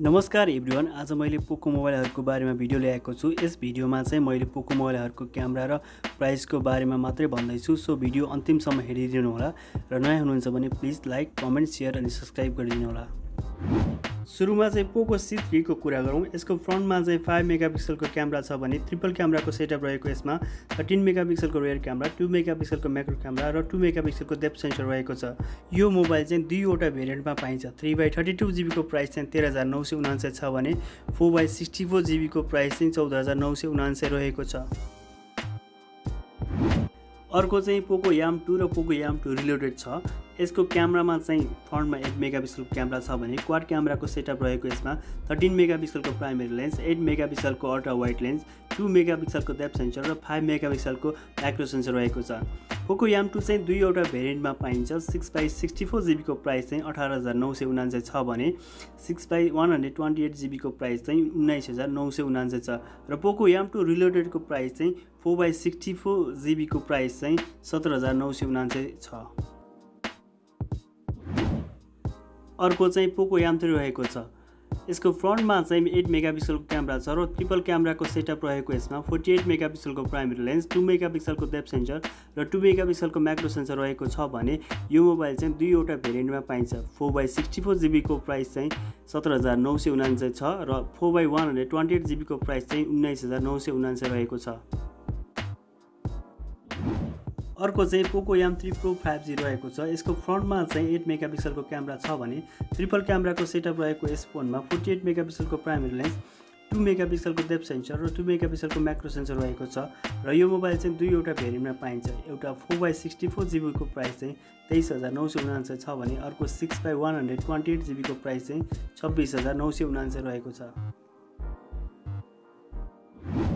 नमस्कार एभ्रिवान आज मैले पोको मोबाइलहरूको बारेमा भिडियो ल्याएको छु। यस भिडियोमा चाहिँ मैले पोको मोबाइलहरूको क्यामेरा र प्राइसको बारेमा मात्रै भन्दैछु। सो भिडियो अन्तिमसम्म हेरिदिनु होला र नयाँ हुनुहुन्छ भने प्लिज लाइक कमेन्ट सेयर अनि सब्सक्राइब गरिदिनु होला सुरुमा चाहिँ पोको सी थ्रीको कुरा गरौँ? यसको फ्रन्टमा चाहिँ फाइभ मेगापिक्सलको क्यामेरा छ भने ट्रिपल क्यामेराको सेटअप रहेको यसमा थर्टिन मेगापिक्सलको रेयर क्यामेरा टु मेगापिक्सलको म्याक्रो क्यामेरा र टु मेगापिक्सलको डेप सेन्सर रहेको छ। यो मोबाइल चाहिँ दुईवटा भेरिएन्टमा पाइन्छ। थ्री बाई थर्टी टू जिबीको प्राइस चाहिँ तेह्र हजार नौ सय उनान्सय छ भने फोर बाई सिक्सटी फोर जिबीको प्राइस चाहिँ चौध हजार नौ सय उनान्सय रहेको छ। अर्को चाहिँ पोको याम टू र पोको याम टू रिलेटेड छ। यसको क्यामरामा चाहिँ फ्रन्टमा एट मेगापिक्सलको क्यामेरा छ भने क्वाड क्यामेराको सेटअप रहेको यसमा थर्टिन मेगापिक्सलको प्राइमेरी लेन्स एट मेगापिक्सलको अल्ट्रा वाइड लेन्स टु मेगापिक्सलको डेप सेन्सर र फाइभ मेगापिक्सलको माइक्रो सेन्सर रहेको छ। पोको याम टू चाहिँ दुईवटा भेरिएन्टमा पाइन्छ। सिक्स बाई सिक्सटी फोर जिबीको प्राइस चाहिँ अठार हजार नौ सय उनान्सय छ भने six by one hundred twenty eight जिबीको प्राइस चाहिँ उन्नाइस हजार नौ सय उनान्सय छ र पोको याम टू रिलेटेडको प्राइस चाहिँ फोर बाई सिक्सटी फोर जिबीको प्राइस चाहिँ सत्र हजार नौ सय उनान्सय छ। अर्को चाहिँ पोको याम थ्री रहेको छ। यसको फ्रन्टमा चाहिँ एट मेगापिक्सलको क्यामेरा छ र ट्रिपल क्यामेराको सेटअप रहेको यसमा फोर्टी एट मेगापिक्सलको प्राइमेरी लेन्स टु मेगापिक्सलको डेप सेन्सर र टु मेगापिक्सलको म्याक्रो सेन्सर रहेको छ भने यो मोबाइल चाहिँ दुईवटा भेरिएन्टमा पाइन्छ। फोर बाई सिक्सटी फोर जिबीको प्राइस चाहिँ सत्र हजार नौ सय उनान्सय छ र four by one hundred twenty eight जिबीको प्राइस चाहिँ उन्नाइस हजार नौ सय उनान्सय रहेको छ। अर्को चाहिँ Poco M three Pro five G रहेको छ। यसको फ्रन्टमा चाहिँ एट मेगापिक्सलको क्यामेरा छ भने ट्रिपल क्यामेराको सेटअप रहेको यस फोनमा फोर्टी एट मेगापिक्सलको प्राइमेरी लेन्स टु मेगापिक्सलको डेप सेन्सर र टु मेगापिक्सलको म्याक्रो सेन्सर रहेको छ र यो मोबाइल चाहिँ दुईवटा भेरिएन्टमा पाइन्छ। एउटा फोर बाई सिक्सटी फोर जिबीको प्राइस चाहिँ तेइस हजार नौ सय उनान्सय छ भने अर्को six by one hundred twenty eight जिबीको प्राइस चाहिँ छब्बिस हजार नौ सय उनान्सय रहेको छ।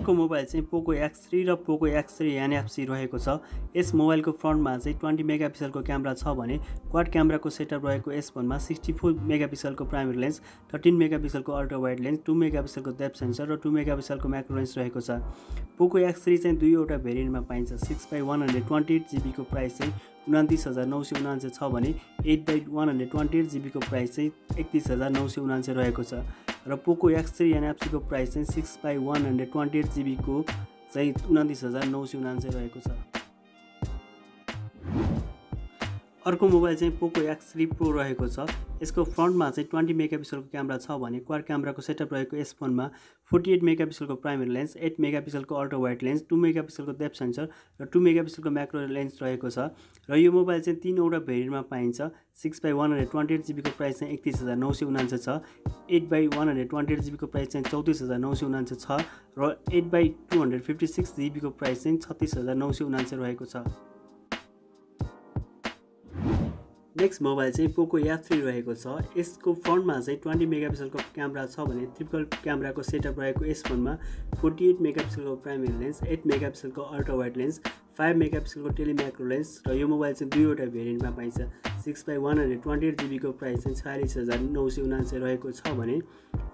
अर्को मोबाइल चाहिँ पोको एक्स थ्री र पोको एक्स थ्री एनएफसी रहेको छ। यस मोबाइलको फ्रन्टमा चाहिँ ट्वेन्टी मेगापिक्सलको क्यामेरा छ भने क्वाड क्यामेराको सेटअप रहेको यस फोनमा सिक्सटी फोर मेगापिक्सलको प्राइमेरी लेन्स थर्टिन मेगापिक्सलको अल्ट्रा वाइड लेन्स टु मेगापिक्सलको डेप सेन्सर र टु मेगापिक्सलको म्याक्रो लेन्स रहेको छ। पोको एक्स थ्री चाहिँ दुईवटा भेरिएन्टमा पाइन्छ। Six by one hundred twenty eight जिबीको प्राइस चाहिँ उनातिस हजार नौ सय उनान्सय छ भने eight by one hundred twenty eight जिबीको प्राइस चाहिँ एकतिस हजार नौ सय उनान्सय रहेको छ। र पोको एक्स थ्री एनएफसीको प्राइस चाहिँ six by one hundred twenty eight जिबीको चाहिँ उनातिस हजार नौ सय उनान्सय रहेको छ। अर्को मोबाइल चाहिँ पोको एक्स थ्री प्रो रहेको छ। यसको फ्रन्टमा चाहिँ ट्वेन्टी मेगापिक्सलको क्यामेरा छ भने क्वार क्यामेराको सेटअप रहेको यस फोनमा फोर्टी एट मेगापिक्सलको प्राइमेरी लेन्स एट मेगापिक्सलको अल्ट्रा वाइड लेन्स टु मेगापिक्सलको डेप सेन्सर र टु मेगापिक्सलको म्याक्रो लेन्स रहेको छ। र यो मोबाइल चाहिँ तिनवटा भेरिएन्टमा पाइन्छ। Six by one hundred twenty eight जिबीको प्राइस चाहिँ एकतिस हजार नौ सय उनान्सय छ। Eight by one hundred twenty eight जिबीको प्राइस चाहिँ चौतिस हजार नौ सय उनान्सय छ। र eight by two hundred fifty six जिबीको प्राइस चाहिँ छत्तिस हजार नौ सय उनान्सय रहेको छ। नेक्स्ट मोबाइल चाहिँ पोको एफ थ्री रहेको छ। यसको फ्रन्टमा चाहिँ ट्वेन्टी मेगापिक्सलको क्यामेरा छ भने ट्रिपल क्यामेराको सेटअप रहेको यस फोनमा। फोर्टी एट मेगापिक्सलको प्राइमेरी लेन्स एट मेगापिक्सलको अल्ट्रा वाइड लेन्स फाइभ मेगापिक्सलको टेलिम्याक्रो लेन्स र यो मोबाइल चाहिँ दुईवटा भेरिएन्टमा पाइन्छ। Six by one hundred twenty eight जिबीको प्राइस चाहिँ छयालिस हजार नौ सय उनान्सय रहेको छ भने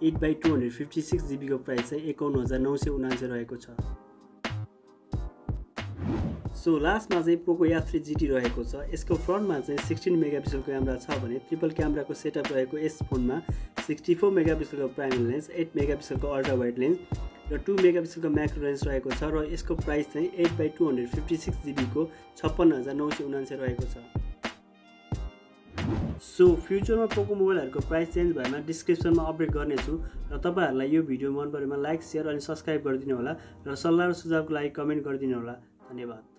eight by two hundred fifty six जिबीको प्राइस चाहिँ एकाउन्न हजार नौ सय उनान्सय रहेको छ। सो लास्टमा चाहिँ पोको या थ्री जिटी रहेको छ। यसको फ्रन्टमा चाहिँ सिक्सटिन मेगापिक्सलको क्यामेरा छ भने ट्रिपल क्यामेराको सेटअप रहेको यस फोनमा सिक्सटी फोर मेगापिक्सलको प्राइमेरी लेन्स एट मेगापिक्सलको अल्ट्रा वाइड लेन्स र टु मेगापिक्सलको म्याक्रो लेन्स रहेको छ र यसको प्राइस चाहिँ eight by two hundred fifty six जिबीको छप्पन्न हजार नौ सय उनान्सय रहेको छ। सो फ्युचरमा पोको मोबाइलहरूको प्राइस चेन्ज भएमा डिस्क्रिप्सनमा अपडेट गर्नेछु र तपाईँहरूलाई यो भिडियो मन परेमा लाइक सेयर अनि सब्सक्राइब गरिदिनु होला र सल्लाह र सुझावको लागि कमेन्ट गरिदिनु होला धन्यवाद।